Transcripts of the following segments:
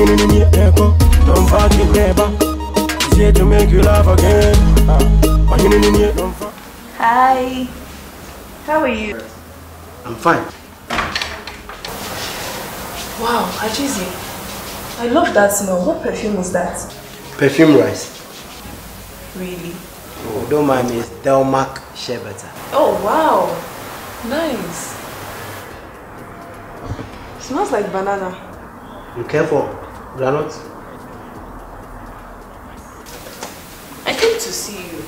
Don't fucking never. It's here to make you laugh again. Ah, don't fuck. Hi. How are you? I'm fine. Wow, Ajeezay. I love that smell. What perfume was that? Perfume rice. Really? Oh, don't mind me, it's Delmac Sherbeta. Oh, wow. Nice. Smells like banana. You for granite? I came to see you.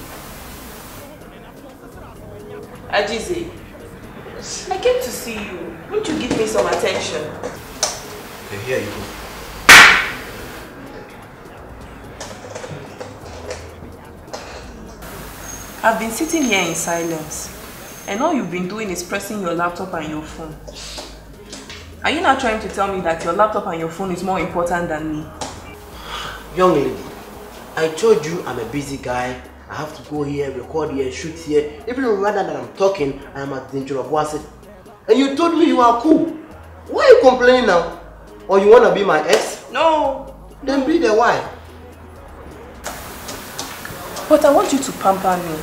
Ajeezay. I came to see you. Won't you give me some attention? Okay, here you go. I've been sitting here in silence. And all you've been doing is pressing your laptop and your phone. Are you now trying to tell me that your laptop and your phone is more important than me? Young lady, I told you I'm a busy guy. I have to go here, record here, shoot here. Even rather than I'm talking, I am at the Boise. And you told me you are cool. Why are you complaining now? Or you want to be my ex? No. Then be the wife. But I want you to pamper me.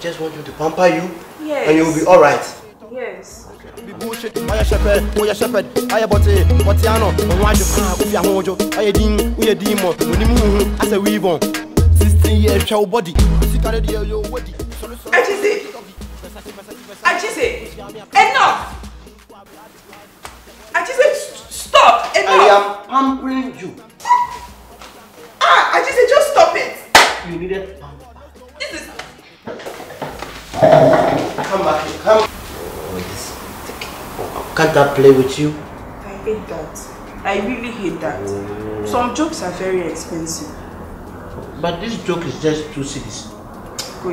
Just want you to pamper you. Yes. And you will be alright. Yes. Be bullshit. Oya shepherd, oya shepherd. Oya bote, botiano. Onwajo, ufi ahonjo. Oya din, uye dimo. Oni muhu, as a weave on. 16 years, show body. Sikare di yo wadi. Ajize. Ajize. Enough. Ajize, st- stop. Enough. I am pampering you. Ah, Ajize, just stop it. You needed pamper. This is. Come back here. Come. This. Can't I play with you? I hate that. I really hate that. Some jokes are very expensive. But this joke is just two cities. Go.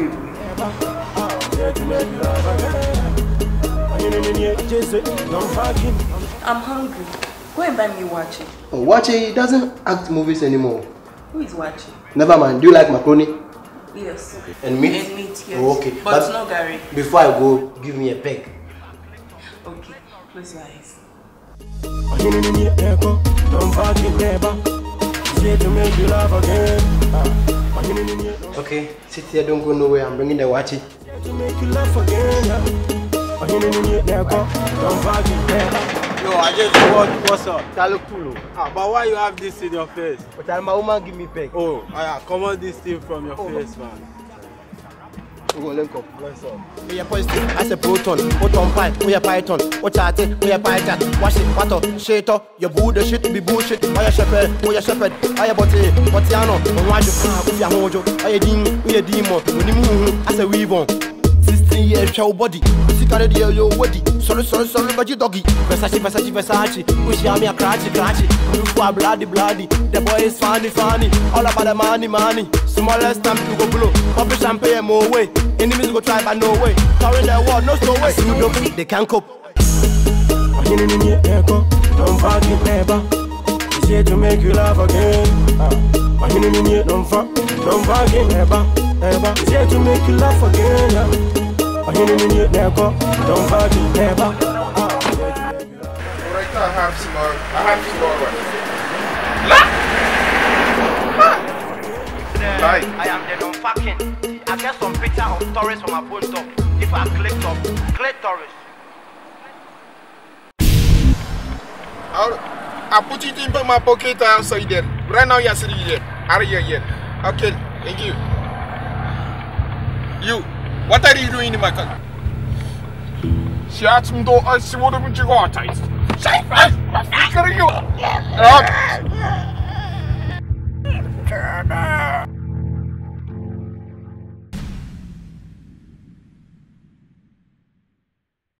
I'm hungry. Go and buy me watching. Oh, watch it. He doesn't act movies anymore. Who is watching? Never mind. Do you like macaroni Yes. and meat? And meat, yes. Oh, okay. But, no Gary. Before I go, give me a peg. Okay. Close your eyes. Don't fucking never. It's here to make you. Okay. Sit here. Don't go nowhere. I'm bringing the wachi. To make you laugh again. Don't fucking never. Yo, I just what what's up? Talukulu. Ah, but why you have this in your face? But my woman give me peg. Oh, yeah, come on this thing from your face, man. we go link up. Bless up. We are positive as a proton, proton pipe, we are python, watch out it, we are python, wash it, water, shit up, your bull shit be bullshit, why a shepherd, why a shepherd, why a body, but you know, on why you. Can't, we are mojo, I a demon, we a demon, when you move, as a weavon. 16 years, show body, sikare di yo wodi solo solo solo baji doggy. Versace Versace Versace. Ushiami a cratchy cratchy Nufu a bloody bloody. The boy is funny funny. All about the money money. Smallest time to go blow. Pop champagne mo way. Enemies go try, but no way. Carry the world, no slow way. Pseudo, they can't cope. I didn't in your airport, don't fucking never. It's here to make you laugh again. Ah. Don't fuck, don't fucking never, never. It's here to make you laugh again. Ah. Don't fucking never. Alright, I have some more. I have some Lie. I am the NonfaKING. I get some picture of stories from my phone top. If I click top, click stories. I'll, put it in my pocket outside there. Right now, you're sitting here. Are you here? Okay, thank you. You, what are you doing in my car? She asked me to I see what I'm do. Say, what are you?